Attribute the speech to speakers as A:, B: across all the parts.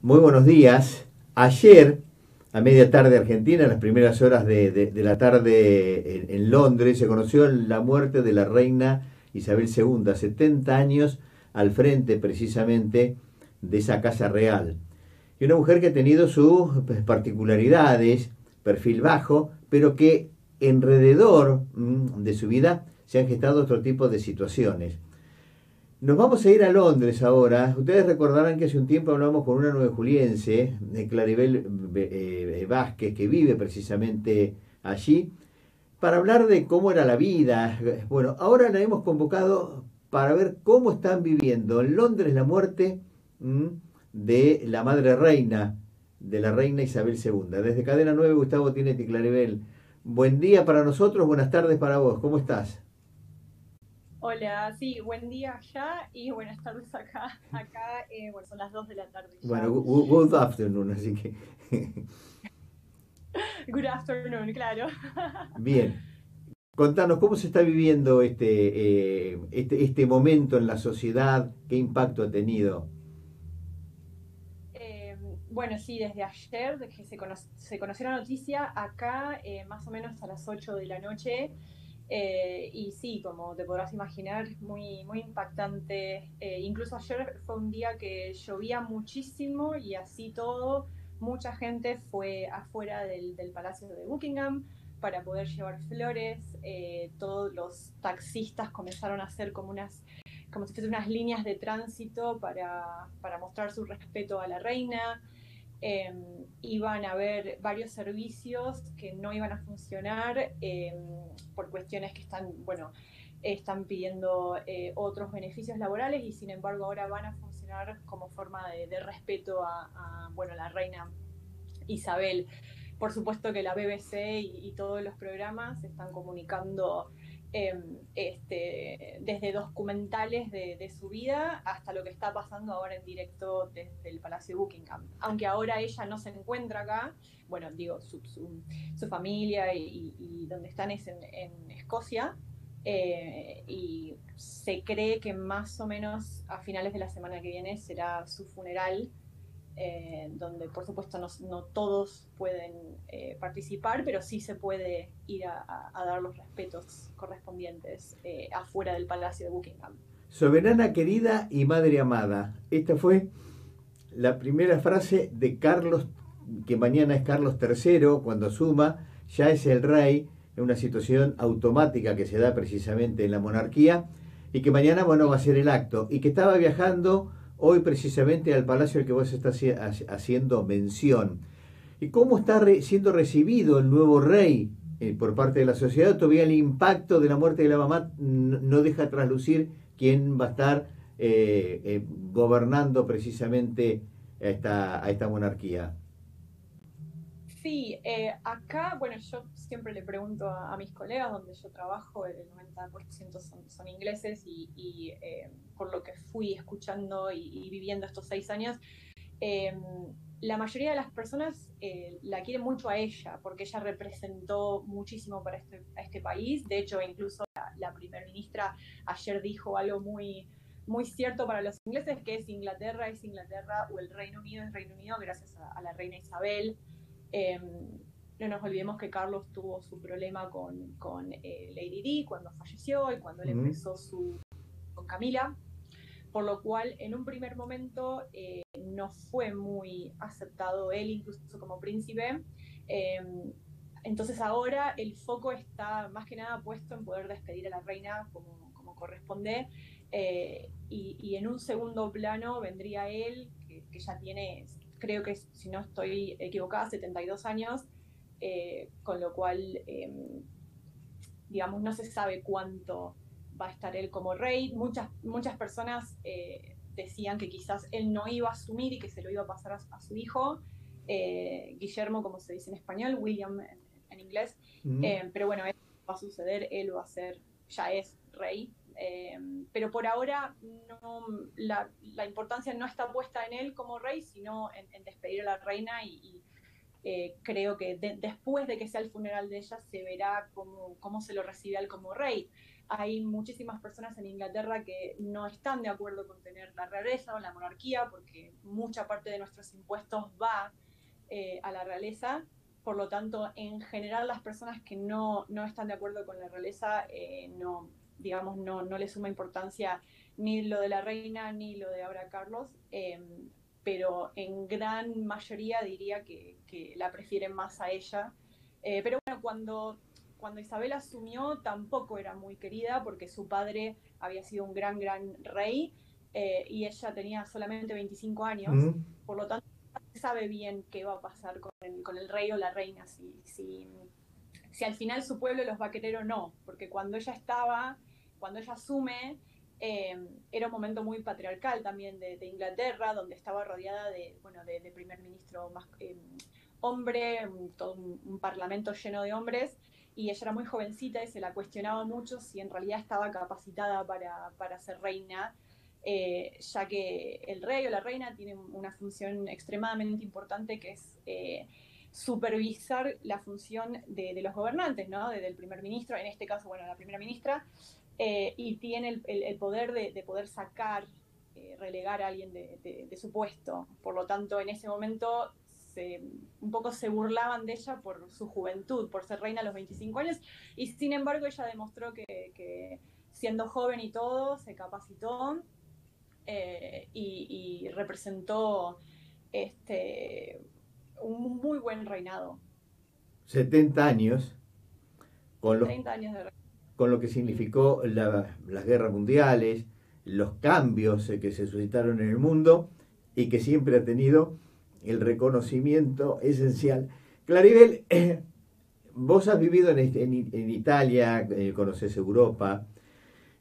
A: Muy buenos días. Ayer, a media tarde Argentina, en las primeras horas de, la tarde en, Londres, se conoció la muerte de la reina Isabel II, 70 años al frente precisamente de esa casa real. Y una mujer que ha tenido sus particularidades, perfil bajo, pero que alrededor mm, de su vida se han gestado otro tipo de situaciones. Nos vamos a ir a Londres ahora. Ustedes recordarán que hace un tiempo hablamos con una nueve juliense, de Claribel eh, Vázquez, que vive precisamente allí, para hablar de cómo era la vida. Bueno, ahora la hemos convocado para ver cómo están viviendo en Londres la muerte de la madre reina, de la reina Isabel II. Desde Cadena 9, Gustavo Tinetti, Claribel. Buen día para nosotros, buenas tardes para vos. ¿Cómo estás?
B: Hola, sí, buen día allá y buenas tardes acá. Acá, eh, bueno, son las 2 de la tarde.
A: Bueno, good afternoon, así que.
B: good afternoon, claro.
A: Bien. Contanos, ¿cómo se está viviendo este, eh, este, este momento en la sociedad? ¿Qué impacto ha tenido?
B: Eh, bueno, sí, desde ayer, desde que se, se conoció la noticia, acá más o menos a las 8 de la noche, eh, y sí, como te podrás imaginar, muy, muy impactante. Eh, incluso ayer fue un día que llovía muchísimo y así todo, mucha gente fue afuera del, del Palacio de Buckingham para poder llevar flores. Eh, todos los taxistas comenzaron a hacer como unas como si fuesen unas líneas de tránsito para, para mostrar su respeto a la reina. Em, iban a haber varios servicios que no iban a funcionar em, por cuestiones que están, bueno, están pidiendo eh, otros beneficios laborales y sin embargo ahora van a funcionar como forma de, respeto a, bueno, la reina Isabel. Por supuesto que la BBC y, y todos los programas están comunicando Em, este, desde documentales de, su vida hasta lo que está pasando ahora en directo desde el Palacio de Buckingham. Aunque ahora ella no se encuentra acá, bueno, digo, su, familia y, donde están es en, Escocia, eh, y se cree que más o menos a finales de la semana que viene será su funeral eh, donde por supuesto no, todos pueden eh, participar, pero sí se puede ir a, dar los respetos correspondientes eh, afuera del Palacio de Buckingham.
A: Soberana querida y madre amada. Esta fue la primera frase de Carlos, que mañana es Carlos III, cuando asuma, ya es el rey, en una situación automática que se da precisamente en la monarquía, y que mañana, bueno, va a ser el acto, y que estaba viajando hoy precisamente al palacio al que vos estás haciendo mención. ¿Y cómo está siendo recibido el nuevo rey eh, por parte de la sociedad? Todavía el impacto de la muerte de la mamá no deja traslucir quién va a estar eh, eh, gobernando precisamente esta, a esta monarquía.
B: Sí, eh, acá, bueno, yo siempre le pregunto a, mis colegas donde yo trabajo, el 90% son, son, ingleses y, eh, por lo que fui escuchando y, viviendo estos seis años, em, la mayoría de las personas eh, la quieren mucho a ella porque ella representó muchísimo para este, a este país. De hecho, incluso la, la primera ministra ayer dijo algo muy, muy cierto para los ingleses, que es Inglaterra es Inglaterra o el Reino Unido es Reino Unido gracias a la reina Isabel. Em, no nos olvidemos que Carlos tuvo su problema con, con eh, Lady Di cuando falleció y cuando él empezó su con Camila, por lo cual en un primer momento eh, no fue muy aceptado él incluso como príncipe. Em, entonces ahora el foco está más que nada puesto en poder despedir a la reina como, como corresponde. Eh, y, en un segundo plano vendría él, que, que ya tiene creo que si no estoy equivocada, 72 años, eh, con lo cual, em, digamos, no se sabe cuánto va a estar él como rey. Muchas, muchas personas eh, decían que quizás él no iba a asumir y que se lo iba a pasar a, su hijo, eh, Guillermo, como se dice en español, William en, inglés. pero bueno, eso va a suceder, él va a ser, ya es rey. Em, pero por ahora no, la, importancia no está puesta en él como rey, sino en, despedir a la reina y, eh, creo que después de que sea el funeral de ella se verá cómo, se lo recibe él como rey. hay muchísimas personas en Inglaterra que no están de acuerdo con tener la realeza o la monarquía, porque mucha parte de nuestros impuestos va eh, a la realeza. Por lo tanto, en general, las personas que no, no están de acuerdo con la realeza, eh, no, digamos, no, no le suma importancia ni lo de la reina ni lo de ahora Carlos, em, pero en gran mayoría diría que, que la prefieren más a ella. Eh, pero bueno, cuando cuando Isabel asumió tampoco era muy querida porque su padre había sido un gran, gran rey eh, y ella tenía solamente 25 años. Por lo tanto, se sabe bien qué va a pasar con el, con el rey o la reina, si, si, si, al final su pueblo los va a querer o no. Porque cuando ella estaba, cuando ella asume, eh, era un momento muy patriarcal también de, Inglaterra, donde estaba rodeada de, bueno, de, primer ministro más, eh, hombre, todo un parlamento lleno de hombres y ella era muy jovencita y se la cuestionaba mucho si en realidad estaba capacitada para, para ser reina, eh, ya que el rey o la reina tiene una función extremadamente importante que es eh, supervisar la función de, de, los gobernantes, ¿no? del primer ministro, en este caso, bueno, la primera ministra, eh, y tiene el, el, poder de, de, poder sacar, relegar a alguien de, de su puesto. Por lo tanto, en ese momento un poco se burlaban de ella por su juventud, por ser reina a los 25 años, y sin embargo ella demostró que, siendo joven y todo, se capacitó eh, y, representó este, un muy buen reinado.
A: 70 años, con, con lo que significó las guerras mundiales, los cambios que se suscitaron en el mundo y que siempre ha tenido el reconocimiento esencial. Claribel, eh, vos has vivido en, en, Italia, eh, conoces Europa,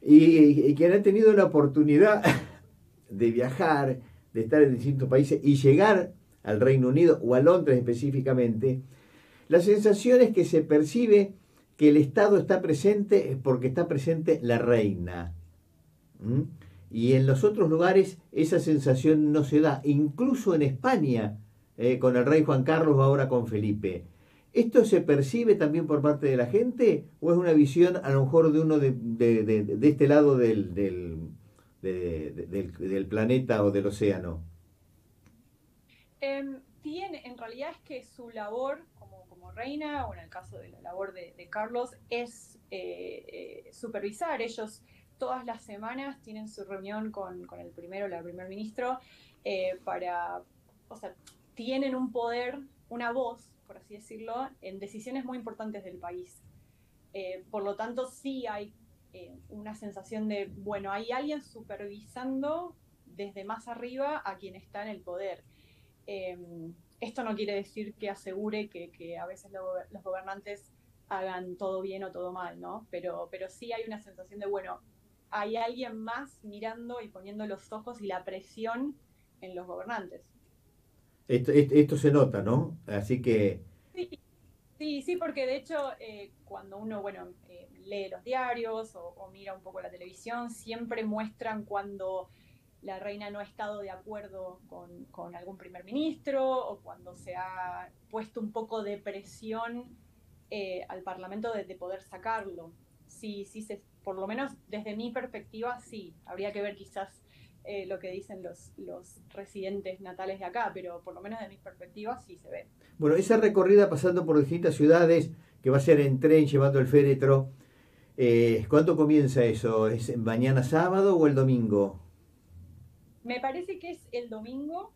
A: y, quien ha tenido la oportunidad de viajar, de estar en distintos países y llegar al Reino Unido o a Londres específicamente, la sensación es que se percibe que el Estado está presente porque está presente la reina. Y en los otros lugares esa sensación no se da, incluso en España, eh, con el rey Juan Carlos ahora con Felipe. ¿Esto se percibe también por parte de la gente o es una visión a lo mejor de uno de, este lado del, del, del, planeta o del océano?
B: Em, tiene, en realidad es que su labor reina, o en el caso de la labor de, Carlos, es eh, eh, supervisar. Ellos todas las semanas tienen su reunión con, con el primero la primer ministro eh, para, o sea, tienen un poder, una voz, por así decirlo, en decisiones muy importantes del país. Por lo tanto, sí hay una sensación de, bueno, hay alguien supervisando desde más arriba a quien está en el poder. Esto no quiere decir que asegure que, que a veces los gobernantes hagan todo bien o todo mal, ¿no? Pero, pero sí hay una sensación de, bueno, hay alguien más mirando y poniendo los ojos y la presión en los gobernantes.
A: Esto, se nota, ¿no? Así que...
B: Sí, sí, porque de hecho eh, cuando uno, bueno, eh, lee los diarios o, mira un poco la televisión, siempre muestran cuando la reina no ha estado de acuerdo con, algún primer ministro o cuando se ha puesto un poco de presión eh, al Parlamento de, de, poder sacarlo. Sí, sí se, por lo menos desde mi perspectiva, sí, habría que ver quizás eh, lo que dicen los, los residentes natales de acá, pero por lo menos de mi perspectiva sí se ve.
A: Bueno, esa recorrida pasando por distintas ciudades, que va a ser en tren llevando el féretro, eh, ¿cuándo comienza eso? ¿Es mañana sábado o el domingo?
B: Me parece que es el domingo,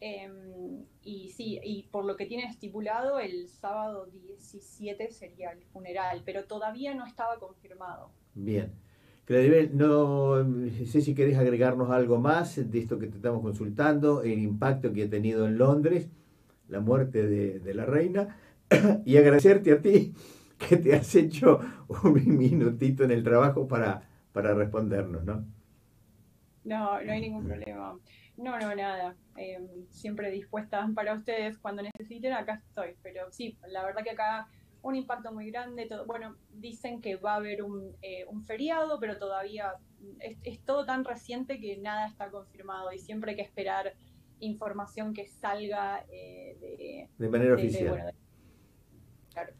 B: em, y sí, y por lo que tiene estipulado, el sábado 17 sería el funeral, pero todavía no estaba confirmado.
A: Bien. Claribel, no sé si querés agregarnos algo más de esto que te estamos consultando, el impacto que ha tenido en Londres, la muerte de, la reina, y agradecerte a ti que te has hecho un minutito en el trabajo para, para respondernos, ¿no?
B: No, no hay ningún problema. No, no, nada. Em, siempre dispuesta para ustedes cuando necesiten, acá estoy. Pero sí, la verdad que acá un impacto muy grande. Todo, bueno, dicen que va a haber un, eh, un feriado, pero todavía es, todo tan reciente que nada está confirmado y siempre hay que esperar información que salga eh,
A: de, manera oficial.
B: claro.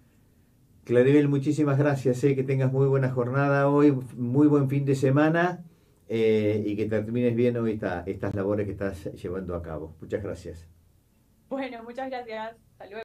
A: Claribel, muchísimas gracias. Sé que tengas muy buena jornada hoy, muy buen fin de semana eh, y que termines bien hoy estas labores que estás llevando a cabo. Muchas gracias.
B: Bueno, muchas gracias. Hasta luego.